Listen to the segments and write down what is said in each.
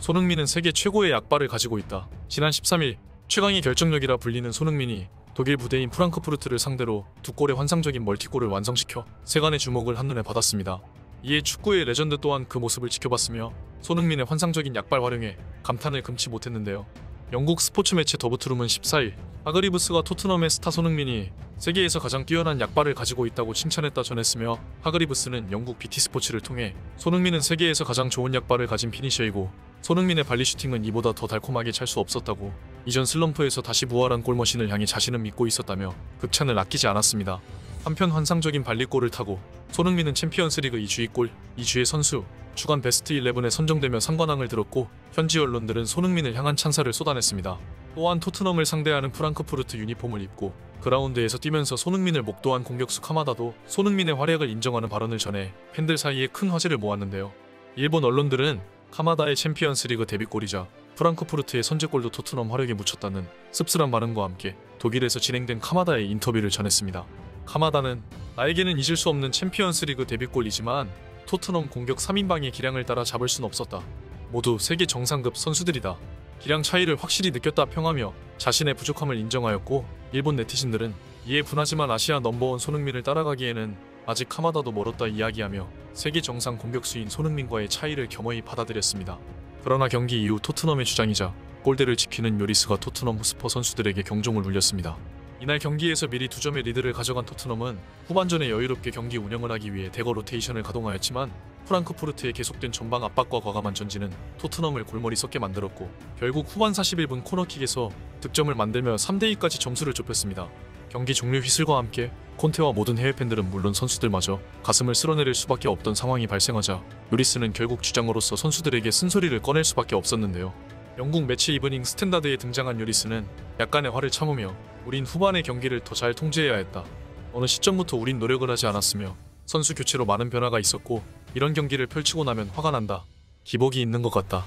손흥민은 세계 최고의 약발을 가지고 있다. 지난 13일 최강의 결정력이라 불리는 손흥민이 독일 부대인 프랑크푸르트를 상대로 두 골의 환상적인 멀티골을 완성시켜 세간의 주목을 한눈에 받았습니다. 이에 축구의 레전드 또한 그 모습을 지켜봤으며 손흥민의 환상적인 약발 활용에 감탄을 금치 못했는데요. 영국 스포츠 매체 The Boot Room은 14일 하그리브스가 토트넘의 스타 손흥민이 세계에서 가장 뛰어난 약발을 가지고 있다고 칭찬했다 전했으며 하그리브스는 영국 BT Sport를 통해 손흥민은 세계에서 가장 좋은 약발을 가진 finisher이고 손흥민의 발리 슈팅은 이보다 더 달콤하게 찰 수 없었다고 이전 슬럼프에서 다시 부활한 골머신을 향해 자신은 믿고 있었다며 극찬을 아끼지 않았습니다. 한편 환상적인 발리골을 타고 손흥민은 챔피언스리그 2주의 골, 2주의 선수, 주간 베스트 11에 선정되며 상관왕을 들었고 현지 언론들은 손흥민을 향한 찬사를 쏟아냈습니다. 또한 토트넘을 상대하는 프랑크푸르트 유니폼을 입고 그라운드에서 뛰면서 손흥민을 목도한 공격수 카마다도 손흥민의 활약을 인정하는 발언을 전해 팬들 사이에 큰 화제를 모았는데요. 일본 언론들은 카마다의 챔피언스리그 데뷔골이자 프랑크푸르트의 선제골도 토트넘 활약에 묻혔다는 씁쓸한 반응과 함께 독일에서 진행된 카마다의 인터뷰를 전했습니다. 카마다는 나에게는 잊을 수 없는 챔피언스리그 데뷔골이지만 토트넘 공격 3인방의 기량을 따라 잡을 순 없었다. 모두 세계 정상급 선수들이다. 기량 차이를 확실히 느꼈다 평하며 자신의 부족함을 인정하였고 일본 네티즌들은 이에 분하지만 아시아 넘버원 손흥민을 따라가기에는 아직 카마다도 멀었다 이야기하며 세계 정상 공격수인 손흥민과의 차이를 겸허히 받아들였습니다. 그러나 경기 이후 토트넘의 주장이자 골대를 지키는 요리스가 토트넘 후스퍼 선수들에게 경종을 울렸습니다. 이날 경기에서 미리 두 점의 리드를 가져간 토트넘은 후반전에 여유롭게 경기 운영을 하기 위해 대거 로테이션을 가동하였지만 프랑크푸르트의 계속된 전방 압박과 과감한 전진은 토트넘을 골머리 썩게 만들었고 결국 후반 41분 코너킥에서 득점을 만들며 3대2까지 점수를 좁혔습니다. 경기 종료 휘슬과 함께 콘테와 모든 해외 팬들은 물론 선수들마저 가슴을 쓸어내릴 수밖에 없던 상황이 발생하자 요리스는 결국 주장으로서 선수들에게 쓴소리를 꺼낼 수밖에 없었는데요. 영국 매체 Evening Standard에 등장한 요리스는 약간의 화를 참으며 우린 후반의 경기를 더 잘 통제해야 했다. 어느 시점부터 우린 노력을 하지 않았으며 선수 교체로 많은 변화가 있었고 이런 경기를 펼치고 나면 화가 난다. 기복이 있는 것 같다.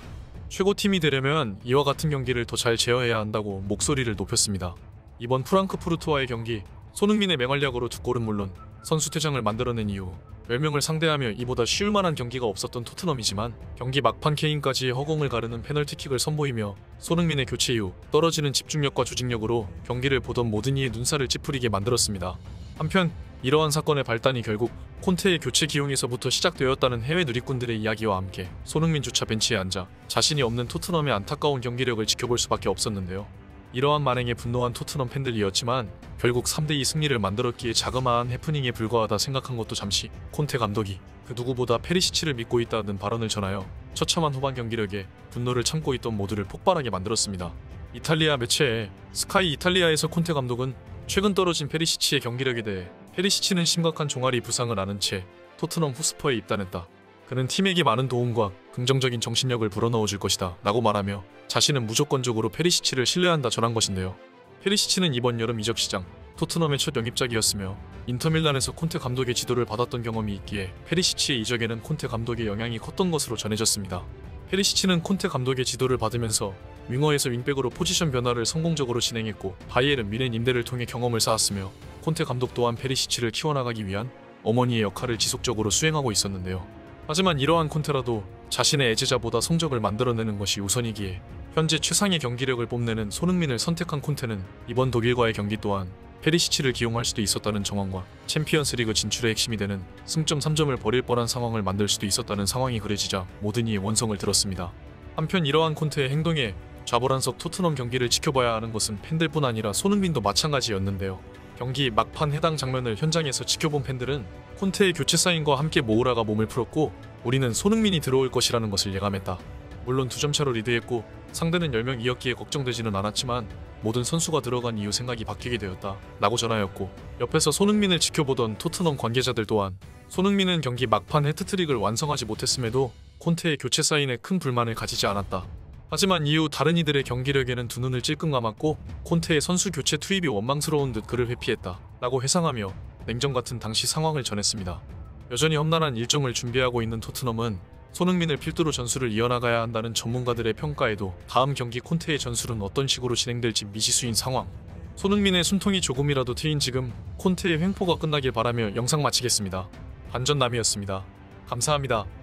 최고팀이 되려면 이와 같은 경기를 더 잘 제어해야 한다고 목소리를 높였습니다. 이번 프랑크푸르트와의 경기 손흥민의 맹활약으로 두 골은 물론 선수 퇴장을 만들어낸 이후 10명을 상대하며 이보다 쉬울 만한 경기가 없었던 토트넘이지만 경기 막판 케인까지 허공을 가르는 페널티킥을 선보이며 손흥민의 교체 이후 떨어지는 집중력과 조직력으로 경기를 보던 모든 이의 눈살을 찌푸리게 만들었습니다. 한편 이러한 사건의 발단이 결국 콘테의 교체 기용에서부터 시작되었다는 해외 누리꾼들의 이야기와 함께 손흥민조차 벤치에 앉아 자신이 없는 토트넘의 안타까운 경기력을 지켜볼 수밖에 없었는데요. 이러한 만행에 분노한 토트넘 팬들이었지만 결국 3대2 승리를 만들었기에 자그마한 해프닝에 불과하다 생각한 것도 잠시 콘테 감독이 그 누구보다 페리시치를 믿고 있다는 발언을 전하여 처참한 후반 경기력에 분노를 참고 있던 모두를 폭발하게 만들었습니다. 이탈리아 매체에 스카이 이탈리아에서 콘테 감독은 최근 떨어진 페리시치의 경기력에 대해 페리시치는 심각한 종아리 부상을 앓은 채 토트넘 홋스퍼에 입단했다. 그는 팀에게 많은 도움과 긍정적인 정신력을 불어넣어 줄 것이다 라고 말하며 자신은 무조건적으로 페리시치를 신뢰한다 전한 것인데요. 페리시치는 이번 여름 이적 시장 토트넘의 첫 영입작이었으며 인터밀란에서 콘테 감독의 지도를 받았던 경험이 있기에 페리시치의 이적에는 콘테 감독의 영향이 컸던 것으로 전해졌습니다. 페리시치는 콘테 감독의 지도를 받으면서 윙어에서 윙백으로 포지션 변화를 성공적으로 진행했고 바이에른 미넨 임대를 통해 경험을 쌓았으며 콘테 감독 또한 페리시치를 키워나가기 위한 어머니의 역할을 지속적으로 수행하고 있었는데요. 하지만 이러한 콘테라도 자신의 애제자보다 성적을 만들어내는 것이 우선이기에 현재 최상의 경기력을 뽐내는 손흥민을 선택한 콘테는 이번 독일과의 경기 또한 페리시치를 기용할 수도 있었다는 정황과 챔피언스리그 진출의 핵심이 되는 승점 3점을 버릴 뻔한 상황을 만들 수도 있었다는 상황이 그려지자 모든 이의 원성을 들었습니다. 한편 이러한 콘테의 행동에 좌불안석 토트넘 경기를 지켜봐야 하는 것은 팬들뿐 아니라 손흥민도 마찬가지였는데요. 경기 막판 해당 장면을 현장에서 지켜본 팬들은 콘테의 교체 사인과 함께 모우라가 몸을 풀었고 우리는 손흥민이 들어올 것이라는 것을 예감했다. 물론 두 점 차로 리드했고 상대는 10명 이었기에 걱정되지는 않았지만 모든 선수가 들어간 이후 생각이 바뀌게 되었다. 라고 전하였고 옆에서 손흥민을 지켜보던 토트넘 관계자들 또한 손흥민은 경기 막판 헤트트릭을 완성하지 못했음에도 콘테의 교체 사인에 큰 불만을 가지지 않았다. 하지만 이후 다른 이들의 경기력에는 두 눈을 찔끔 감았고 콘테의 선수 교체 투입이 원망스러운 듯 그를 회피했다. 라고 회상하며 냉정 같은 당시 상황을 전했습니다. 여전히 험난한 일정을 준비하고 있는 토트넘은 손흥민을 필두로 전술을 이어나가야 한다는 전문가들의 평가에도 다음 경기 콘테의 전술은 어떤 식으로 진행될지 미지수인 상황. 손흥민의 숨통이 조금이라도 트인 지금 콘테의 횡포가 끝나길 바라며 영상 마치겠습니다. 반전남이었습니다. 감사합니다.